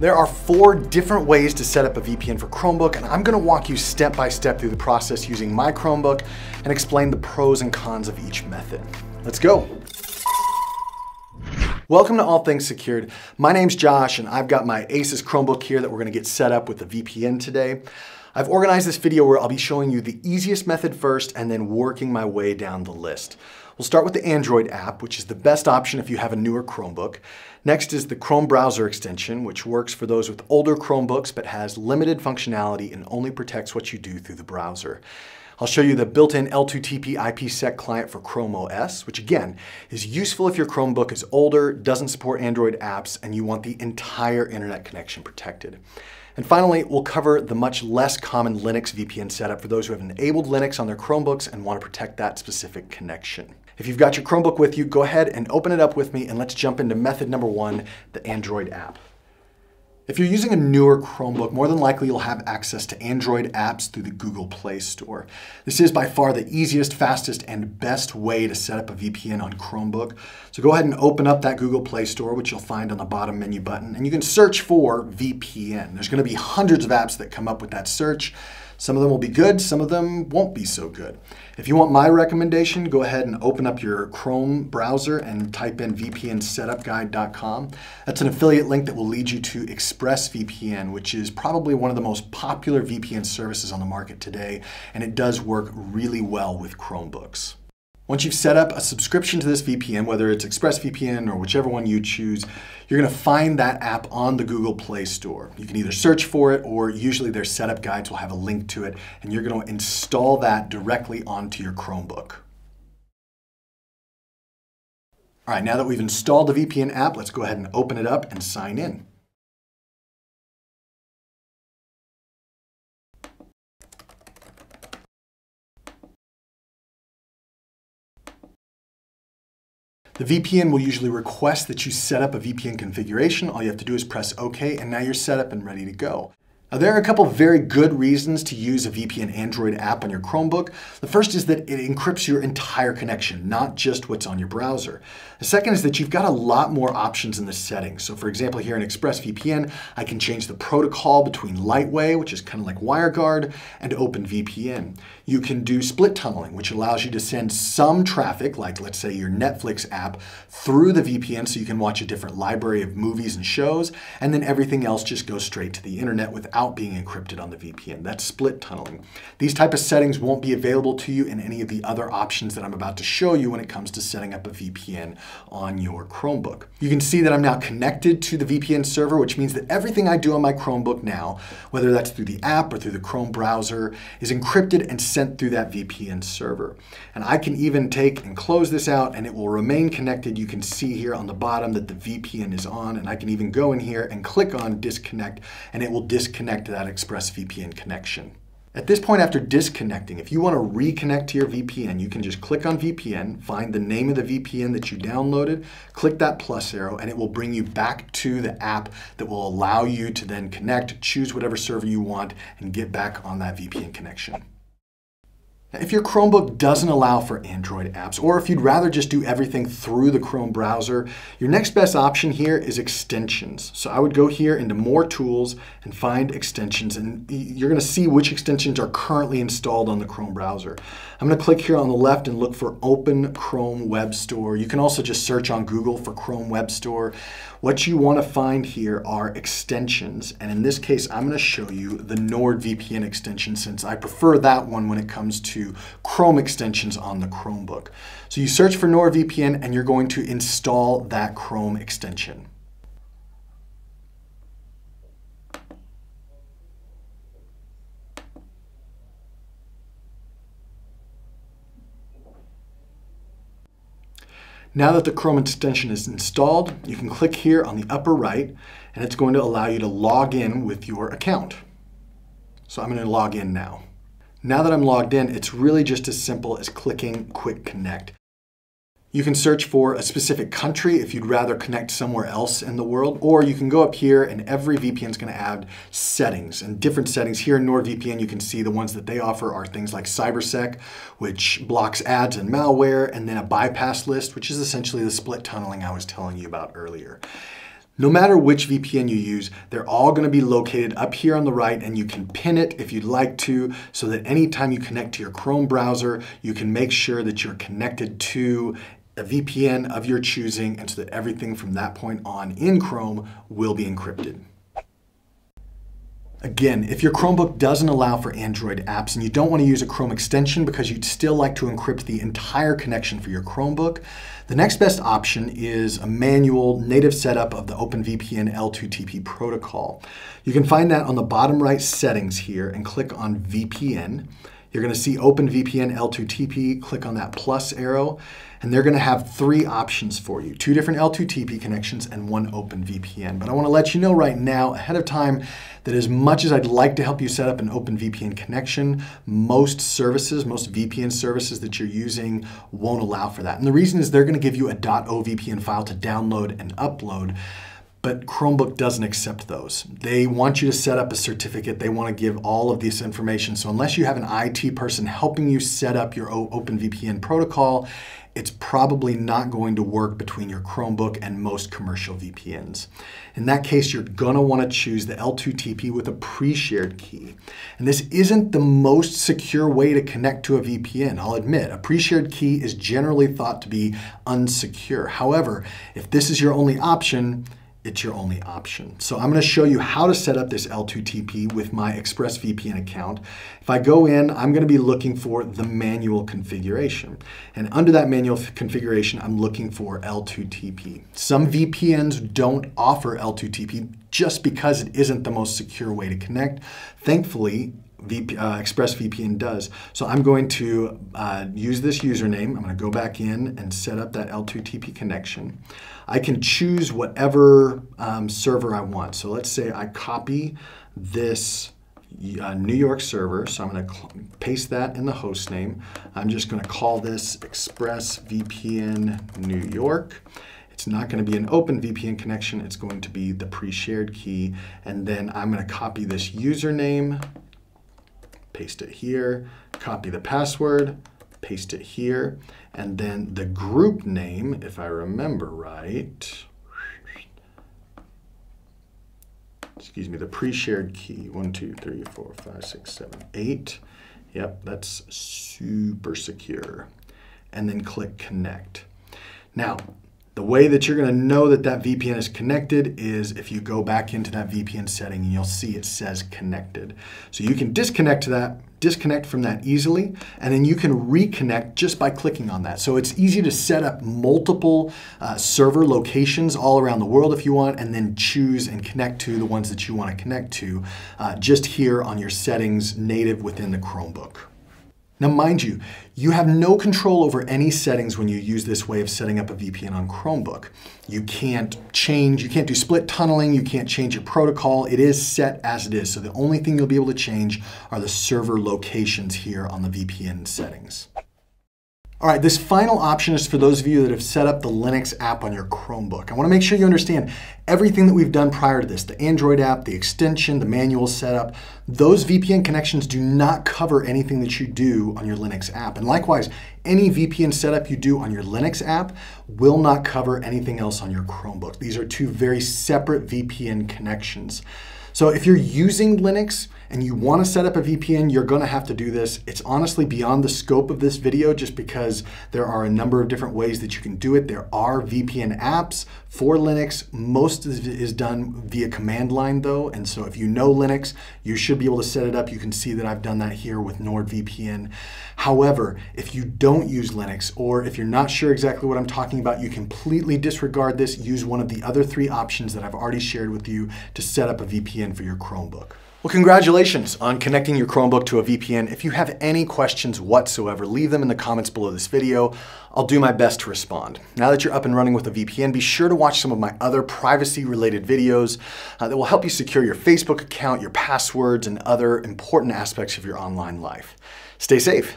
There are four different ways to set up a VPN for Chromebook, and I'm gonna walk you step by step through the process using my Chromebook and explain the pros and cons of each method. Let's go. Welcome to All Things Secured. My name's Josh, and I've got my Asus Chromebook here that we're gonna get set up with the VPN today. I've organized this video where I'll be showing you the easiest method first and then working my way down the list. We'll start with the Android app, which is the best option if you have a newer Chromebook. Next is the Chrome browser extension, which works for those with older Chromebooks but has limited functionality and only protects what you do through the browser. I'll show you the built-in L2TP IPsec client for Chrome OS, which again, is useful if your Chromebook is older, doesn't support Android apps, and you want the entire internet connection protected. And finally, we'll cover the much less common Linux VPN setup for those who have enabled Linux on their Chromebooks and want to protect that specific connection. If you've got your Chromebook with you, go ahead and open it up with me and let's jump into method number one, the Android app. If you're using a newer Chromebook, more than likely you'll have access to Android apps through the Google Play Store. This is by far the easiest, fastest, and best way to set up a VPN on Chromebook. So go ahead and open up that Google Play Store, which you'll find on the bottom menu button, and you can search for VPN. There's gonna be hundreds of apps that come up with that search. Some of them will be good, some of them won't be so good. If you want my recommendation, go ahead and open up your Chrome browser and type in vpnsetupguide.com. That's an affiliate link that will lead you to ExpressVPN, which is probably one of the most popular VPN services on the market today, and it does work really well with Chromebooks. Once you've set up a subscription to this VPN, whether it's ExpressVPN or whichever one you choose, you're gonna find that app on the Google Play Store. You can either search for it or usually their setup guides will have a link to it and you're gonna install that directly onto your Chromebook. All right, now that we've installed the VPN app, let's go ahead and open it up and sign in. The VPN will usually request that you set up a VPN configuration. All you have to do is press OK, and now you're set up and ready to go. Now, there are a couple very good reasons to use a VPN Android app on your Chromebook. The first is that it encrypts your entire connection, not just what's on your browser. The second is that you've got a lot more options in the settings. So for example, here in ExpressVPN, I can change the protocol between Lightway, which is kind of like WireGuard, and OpenVPN. You can do split tunneling, which allows you to send some traffic, like let's say your Netflix app, through the VPN so you can watch a different library of movies and shows, and then everything else just goes straight to the internet without without being encrypted on the VPN. That's split tunneling. These type of settings won't be available to you in any of the other options that I'm about to show you when it comes to setting up a VPN on your Chromebook. You can see that I'm now connected to the VPN server, which means that everything I do on my Chromebook now, whether that's through the app or through the Chrome browser, is encrypted and sent through that VPN server. And I can even take and close this out and it will remain connected. You can see here on the bottom that the VPN is on and I can even go in here and click on disconnect and it will disconnect to that ExpressVPN connection. At this point after disconnecting, if you want to reconnect to your VPN, you can just click on VPN, find the name of the VPN that you downloaded, click that plus arrow, and it will bring you back to the app that will allow you to then connect, choose whatever server you want, and get back on that VPN connection. If your Chromebook doesn't allow for Android apps, or if you'd rather just do everything through the Chrome browser, your next best option here is extensions. So I would go here into more tools and find extensions, and you're gonna see which extensions are currently installed on the Chrome browser. I'm gonna click here on the left and look for Open Chrome Web Store. You can also just search on Google for Chrome Web Store. What you want to find here are extensions, and in this case, I'm going to show you the NordVPN extension since I prefer that one when it comes to Chrome extensions on the Chromebook. So you search for NordVPN and you're going to install that Chrome extension. Now that the Chrome extension is installed, you can click here on the upper right, and it's going to allow you to log in with your account. So I'm going to log in now. Now that I'm logged in, it's really just as simple as clicking Quick Connect. You can search for a specific country if you'd rather connect somewhere else in the world, or you can go up here and every VPN is going to add settings and different settings. Here in NordVPN, you can see the ones that they offer are things like CyberSec, which blocks ads and malware, and then a bypass list, which is essentially the split tunneling I was telling you about earlier. No matter which VPN you use, they're all going to be located up here on the right and you can pin it if you'd like to so that anytime you connect to your Chrome browser, you can make sure that you're connected to a VPN of your choosing and so that everything from that point on in Chrome will be encrypted. Again, if your Chromebook doesn't allow for Android apps and you don't want to use a Chrome extension because you'd still like to encrypt the entire connection for your Chromebook, the next best option is a manual native setup of the OpenVPN L2TP protocol. You can find that on the bottom right settings here and click on VPN. You're going to see OpenVPN L2TP, click on that plus arrow, and they're going to have three options for you, two different L2TP connections and one OpenVPN. But I want to let you know right now, ahead of time, that as much as I'd like to help you set up an OpenVPN connection, most services, most VPN services that you're using won't allow for that. And the reason is they're going to give you a .ovpn file to download and upload but Chromebook doesn't accept those. They want you to set up a certificate. They want to give all of this information. So unless you have an IT person helping you set up your OpenVPN protocol, it's probably not going to work between your Chromebook and most commercial VPNs. In that case, you're gonna wanna choose the L2TP with a pre-shared key. And this isn't the most secure way to connect to a VPN, I'll admit. A pre-shared key is generally thought to be unsecure. However, if this is your only option, it's your only option. So I'm going to show you how to set up this L2TP with my ExpressVPN account. If I go in, I'm going to be looking for the manual configuration. And under that manual configuration, I'm looking for L2TP. Some VPNs don't offer L2TP just because it isn't the most secure way to connect. Thankfully, VP, uh, ExpressVPN does. So I'm going to uh, use this username. I'm going to go back in and set up that L2TP connection. I can choose whatever um, server I want. So let's say I copy this uh, New York server. So I'm going to paste that in the host name. I'm just going to call this ExpressVPN New York. It's not going to be an open VPN connection. It's going to be the pre-shared key. And then I'm going to copy this username paste it here, copy the password, paste it here, and then the group name, if I remember right, excuse me, the pre-shared key, one, two, three, four, five, six, seven, eight. Yep, that's super secure. And then click connect. Now, the way that you're going to know that that VPN is connected is if you go back into that VPN setting and you'll see it says connected. So you can disconnect to that, disconnect from that easily, and then you can reconnect just by clicking on that. So it's easy to set up multiple uh, server locations all around the world if you want, and then choose and connect to the ones that you want to connect to uh, just here on your settings native within the Chromebook. Now, mind you, you have no control over any settings when you use this way of setting up a VPN on Chromebook. You can't change, you can't do split tunneling, you can't change your protocol. It is set as it is. So the only thing you'll be able to change are the server locations here on the VPN settings. All right, this final option is for those of you that have set up the Linux app on your Chromebook. I wanna make sure you understand everything that we've done prior to this, the Android app, the extension, the manual setup, those VPN connections do not cover anything that you do on your Linux app. And likewise, any VPN setup you do on your Linux app will not cover anything else on your Chromebook. These are two very separate VPN connections. So if you're using Linux and you want to set up a VPN, you're going to have to do this. It's honestly beyond the scope of this video just because there are a number of different ways that you can do it. There are VPN apps for Linux. Most is done via command line though. And so if you know Linux, you should be able to set it up. You can see that I've done that here with NordVPN. However, if you don't use Linux or if you're not sure exactly what I'm talking about, you completely disregard this. Use one of the other three options that I've already shared with you to set up a VPN for your Chromebook. Well, congratulations on connecting your Chromebook to a VPN. If you have any questions whatsoever, leave them in the comments below this video. I'll do my best to respond. Now that you're up and running with a VPN, be sure to watch some of my other privacy-related videos uh, that will help you secure your Facebook account, your passwords, and other important aspects of your online life. Stay safe.